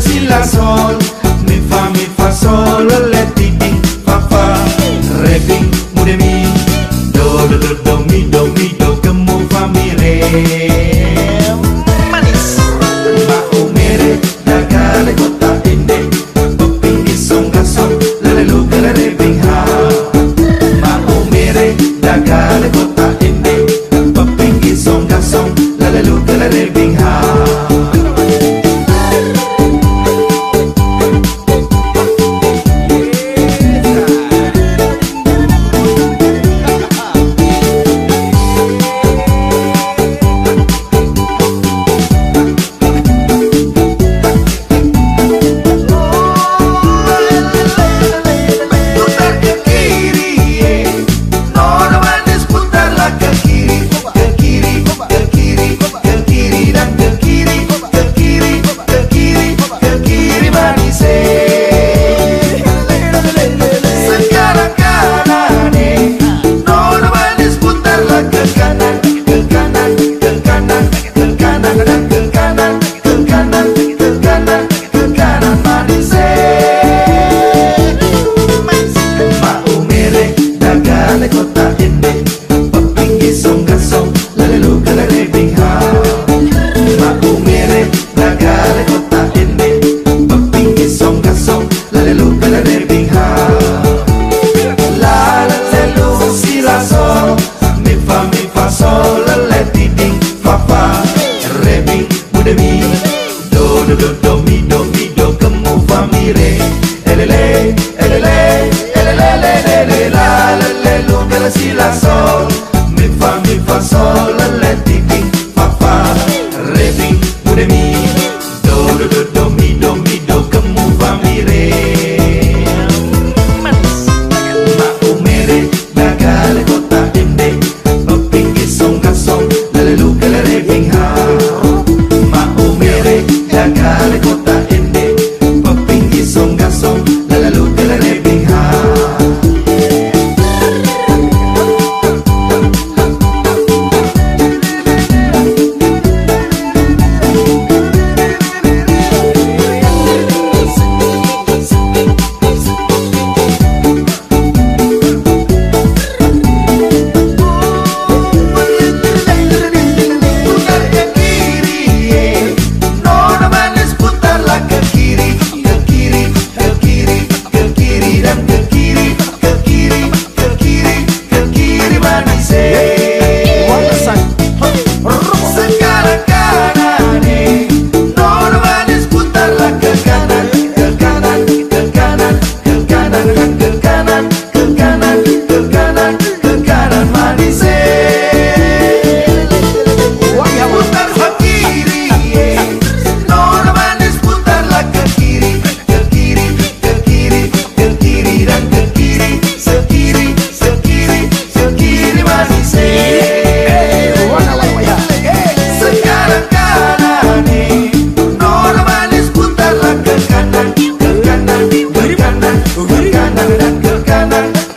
si la sol. Mi fa mi fa sol le ti ti fa fa. Re mi mu de mi. Do do do do mi do mi do che mu fa mi re. Manis. Ma o mere da gale gota inde popping di song ga song la le lu la re bing ha. Ma o mere da gale gota inde popping di song ga song la le lu la re bing mire elele elele elele le la le lu gala si la sol. Mi fa mi fa sol le ti mi fa fa. Re mi mu de mi. Do do do do mi do mi do kamu fa mi re. Ma o mere bagale kota dem de popping is song ka song le lu gala re bing ha. Ma o mere bagale kota ganar.